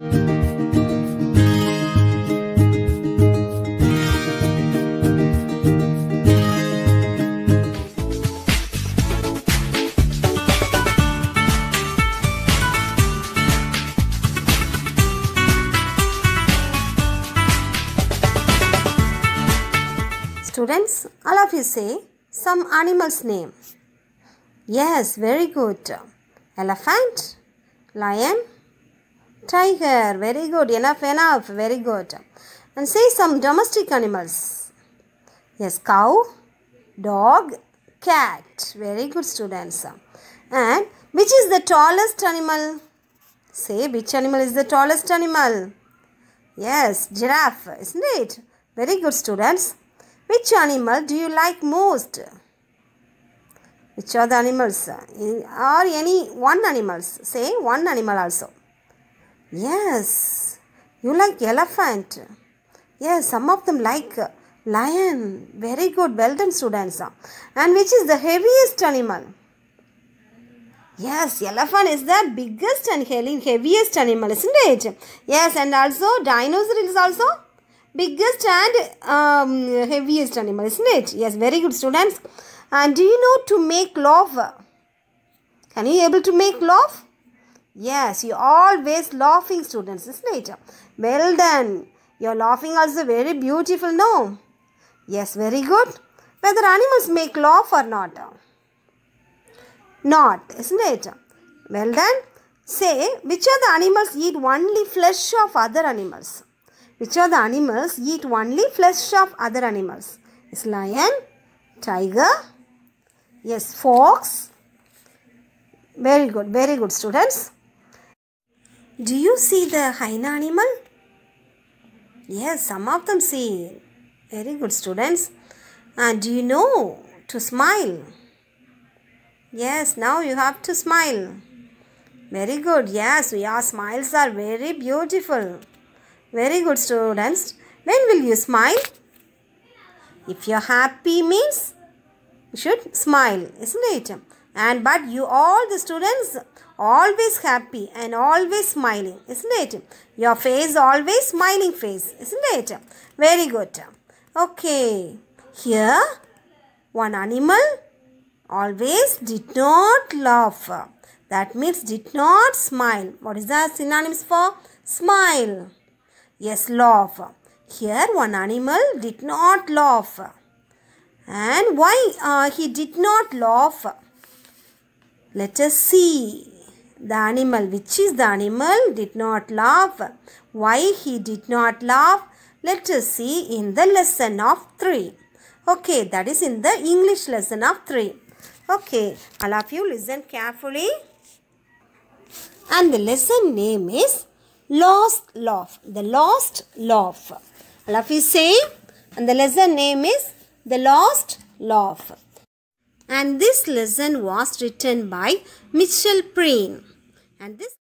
Students, all of you say some animal's name. Yes, very good. Elephant, lion, tiger. Very good. Enough, enough. Very good. And say some domestic animals. Yes, cow, dog, cat. Very good, students. And which is the tallest animal? Say which animal is the tallest animal? Yes, giraffe, isn't it? Very good, students. Which animal do you like most? Which are the animals? Or any one animals? Say one animal also. Yes, you like elephant. Yes, some of them like lion. Very good. Well done, students. And which is the heaviest animal? Yes, elephant is the biggest and heaviest animal, isn't it? Yes, and also dinosaur is also biggest and um, heaviest animal, isn't it? Yes, very good, students. And do you know to make love? Can you able to make love? Yes, you always laughing, students, isn't it? Well done. You're laughing also very beautiful, no? Yes, very good. Whether animals make laugh or not? Not, isn't it? Well done. Say, which of the animals eat only flesh of other animals? Which of the animals eat only flesh of other animals? Is lion, tiger, yes, fox. Very good, very good students. Do you see the hyena animal? Yes, some of them see. Very good students. And do you know to smile? Yes, now you have to smile. Very good. Yes, your smiles are very beautiful. Very good, students. When will you smile? If you're happy means you should smile, isn't it? And but you all the students always happy and always smiling, isn't it? Your face always smiling face, isn't it? Very good. Okay. Here one animal always did not laugh. That means did not smile. What is the synonyms for smile? Yes, laugh. Here one animal did not laugh. And why uh, he did not laugh? Let us see the animal. Which is the animal did not laugh? Why he did not laugh? Let us see in the lesson of 3. Okay, that is in the English lesson of 3. Okay, all of you listen carefully. And the lesson name is Lost Laugh. The Lost Laugh. All of you say, and the lesson name is The Lost Laugh. And this lesson was written by Mitchell Preen. And this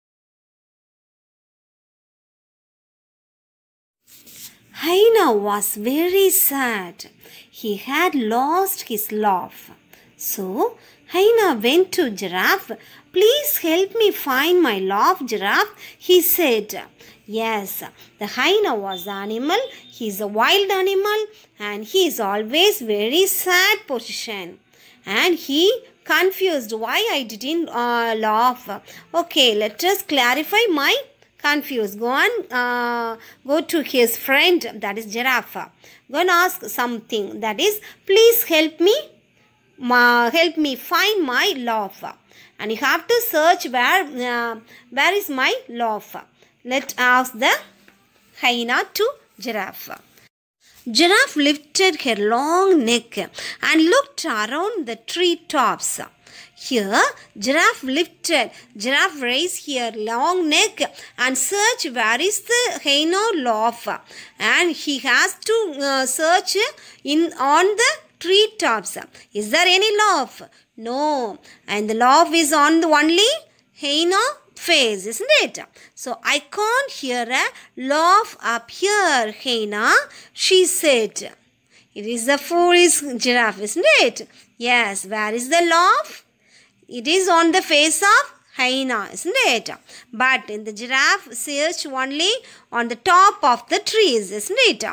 Hyena was very sad. He had lost his laugh. So Hyena went to Giraffe. Please help me find my laugh, Giraffe, he said. Yes, the hyena was the animal. He is a wild animal and he is always very sad position. And he confused why I didn't uh, laugh. Okay, let us clarify my confused. Go on, uh, go to his friend that is giraffe. Go and ask something that is, please help me Ma, help me find my laugh and you have to search where uh, where is my laugh let ask the hyena to giraffe giraffe lifted her long neck and looked around the tree tops here giraffe lifted giraffe raised her long neck and search where is the hyena laugh and he has to uh, search in on the tree tops. Is there any laugh? No. And the laugh is on the only hyena face, isn't it? So I can't hear a laugh up here, hyena, she said. It is the foolish giraffe, isn't it? Yes, where is the laugh? It is on the face of hyena, isn't it? But in the giraffe searched only on the top of the trees, isn't it?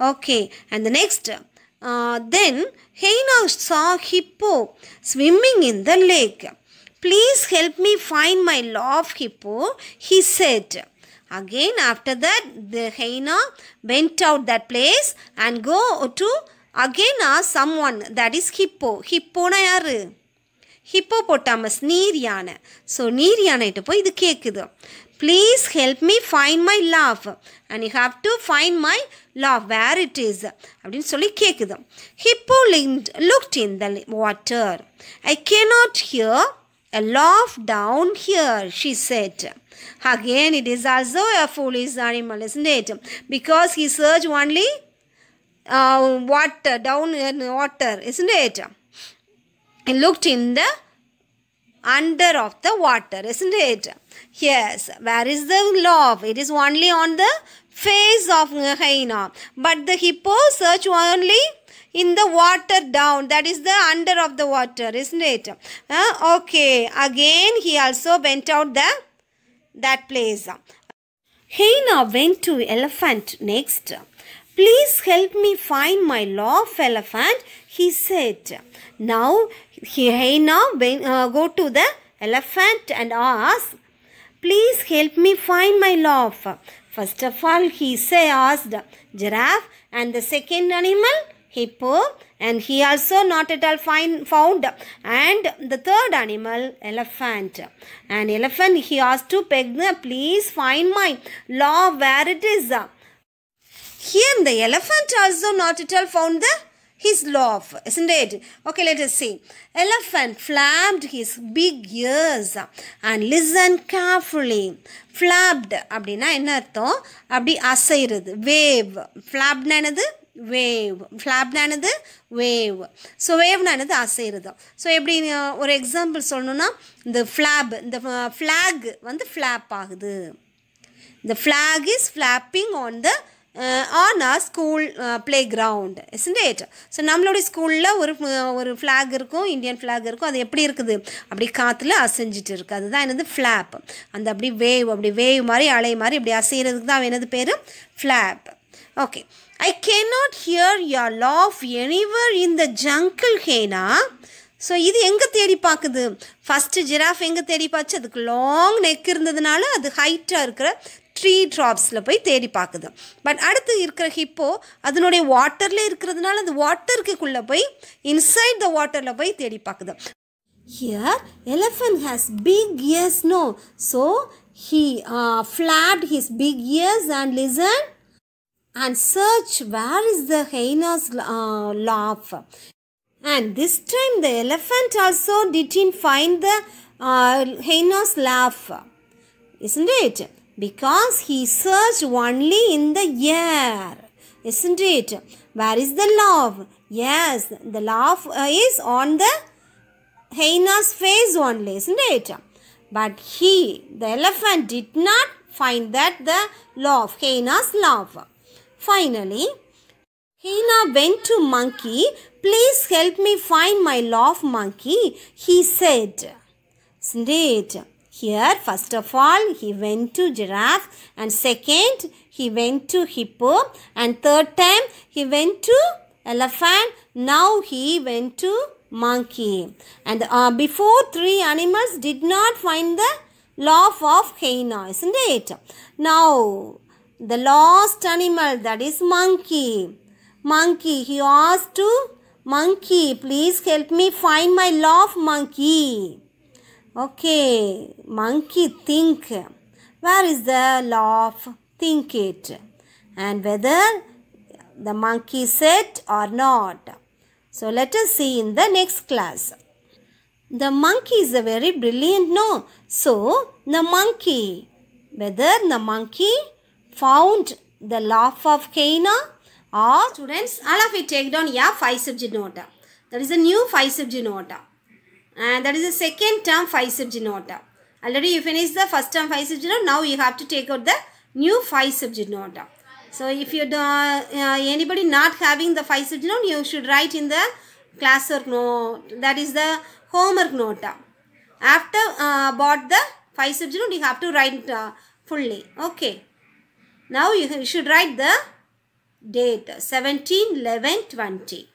Okay, and the next, uh, then hyena saw hippo swimming in the lake. Please help me find my love hippo, he said. Again, after that, the hyena went out that place and go to again ask someone that is hippo. Hippo na யாரு hippopotamus நீர் யானை so நீர் யானைகிட்ட போய் இது கேட்குது please help me find my love and you have to find my love where it is அப்படின்னு சொல்லி கேட்குது hippo link looked in the water I cannot here a laugh down here, she said. Again, it is also a foolish animal, isn't it? Because he search only uh, water, down in water, isn't it? He looked in the under of the water, isn't it? Yes, where is the love? It is only on the face of hyena. But the hippo search only in the water down. That is the under of the water, isn't it? Uh, okay, again he also went out the that place. Hyena went to elephant next. Please help me find my love elephant, he said. Now hyena went, uh, go to the elephant and ask, Please help me find my love. First of all, he say asked giraffe and the second animal hippo and he also not at all find found and the third animal elephant and elephant he asked to peg the please find my love where it is here the elephant also not at all found the his love, isn't it? Okay, let us see. Elephant flapped his big ears and listened carefully. Flapped அப்படின்னா என்ன அர்த்தம் அப்படி அசைறது wave ஃப்ளாப்னா என்னது wave ஃப்ளாப்னா wave so வேவ்னானது என்னது so எப்படி ஒரு எக்ஸாம்பிள் சொல்லணுன்னா இந்த ஃப்ளாப் இந்த ஃப்ளாக் வந்து ஃப்ளாப் ஆகுது. இந்த flag is flapping on the on uh school playground playground so நம்மளுடைய ஸ்கூலில் ஒரு ஒரு ஃப்ளாக் இருக்கும் இந்தியன் ஃப்ளாக் இருக்கும். அது எப்படி இருக்குது? அப்படி காற்றுல அசைஞ்சிட்டு இருக்குது அதுதான் என்னது? ஃப்ளாப் அந்த அப்படி வேவ் அப்படி வேவ் மாதிரி அலை மாதிரி இப்படி அசைகிறதுக்கு தான் என்னது பேர்? Flop Okay. I cannot here your laugh anywhere in the jungle, Hena. So இது எங்கே தேடி பார்க்குது ஃபஸ்ட்டு ஜிராஃப் எங்கே தேடி பார்த்து அதுக்கு லாங் நெக் இருந்ததுனால அது ஹைட்டாக இருக்கிற ட்ரீ ட்ராப்ஸில் போய் தேடி பார்க்குது பட் அடுத்து இருக்கிற ஹிப்போ அதனுடைய வாட்டரில் இருக்கிறதுனால அது வாட்டருக்குள்ளே போய் இன்சைட் த வாட்டரில் போய் தேடி பார்க்குது here elephant has big ears no so he flapped his big ears and listen and search where is the hyena's uh, laugh. And this time the elephant also didn't find the uh, hyena's laugh, isn't it? Because he searched only in the air, isn't it? Where is the laugh? Yes, the laugh uh, is on the hyena's face only, isn't it? But he, the elephant, did not find that the laugh, hyena's laugh. Finally, Hyena went to monkey. Please help me find my love monkey, he said. It? Here, first of all, he went to giraffe, and second, he went to hippo, and third time, he went to elephant. Now he went to monkey. And uh, before three animals did not find the laugh of hyena, isn't it? Now, the last animal that is monkey. Monkey he asked to monkey please help me find my love monkey. Okay monkey think where is the love? Think it. And whether the monkey said or not. So let us see in the next class. The monkey is a very brilliant no? So the monkey whether the monkey found the laugh of Cana or students all of you take down yeah five subject nota. That is a new five subject nota. And that is the second term five subject nota. Already you finished the first term five subject nota now you have to take out the new five subject nota. So if you do, uh, anybody not having the five subject note you should write in the classwork note. That is the homework nota. After uh, bought the 5 subject note, you have to write uh, fully. Okay. Now you, should write the date 17, 11, 20.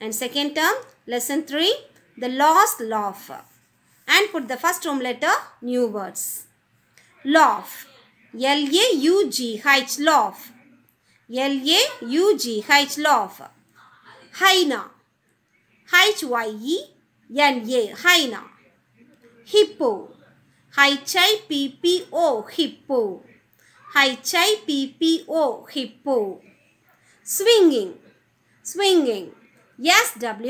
And second term, lesson 3, the lost laugh. And put the first home letter, new words. Laugh. L-A-U-G-H, laugh. L-A-U-G-H, laugh. Hyena. H-Y-E-N-A, hyena. Hippo. H-I-P-P-O, hippo. H-I-P-P-O, hippo. Swinging. Swinging. S-W-I-N-G-I-N-G,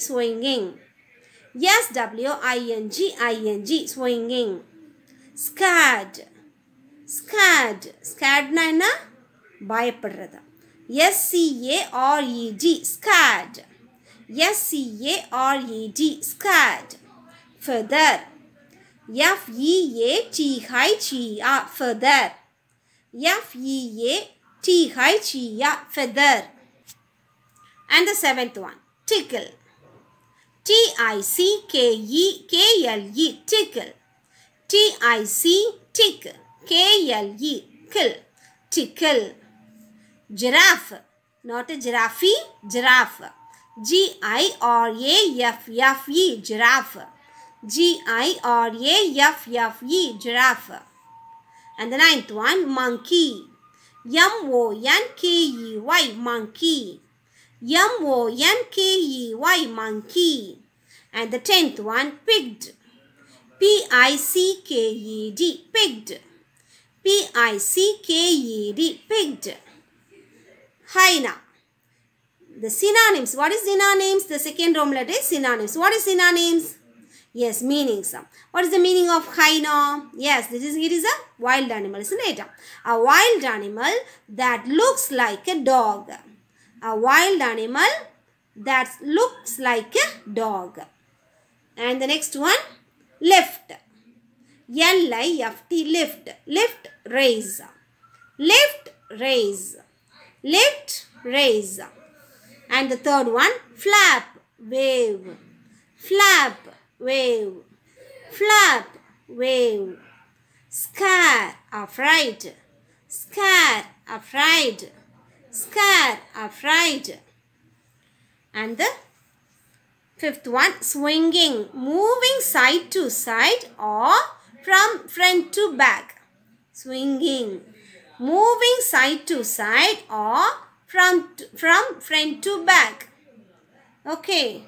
swinging. S-W-I-N-G-I-N-G, swinging. Scared. Scared. Scared என்ன பயப்படுறது S-C-A-R-E-D, scared. S-C-A-R-E-D, scared. Feather. F-E-A-T-H-E-R, feather. F-E-A-T-H-E-R, feather. And the seventh one, tickle. T-I-C-K-E-K-L-E, tickle. T-I-C, tick. K-L-E, kill. Tickle. Giraffe. Not a giraffe, giraffe. G-I-R-A-F-F-E, giraffe. G-I-R-A-F-F-E, giraffe. And the ninth one, monkey. M-O-N-K-E-Y, monkey. M-O-N-K-E-Y, monkey. And the tenth one, pigged. P-I-C-K-E-D, pigged. P-I-C-K-E-D, pigged. Hyena. The synonyms. What is synonyms? The second letter is synonyms. What is synonyms? Yes, meanings. What is the meaning of hyena? Yes, this is it is a wild animal, isn't it? A wild animal that looks like a dog. A wild animal that looks like a dog. And the next one, lift. L-I-F-T, lift. Lift, raise. Lift, raise. Lift, raise. And the third one, flap, wave. Flap, wave. Flap, wave. Scare, afraid. Scare, afraid. Scare, afraid. And the fifth one, swinging, moving side to side or from front to back. Swinging, moving side to side or from, from front to back. Okay.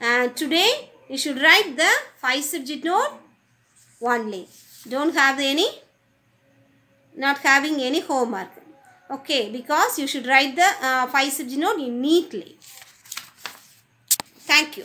And today you should write the five subject note only. Don't have any, not having any homework. Okay, because you should write the uh, five subject note neatly. Thank you.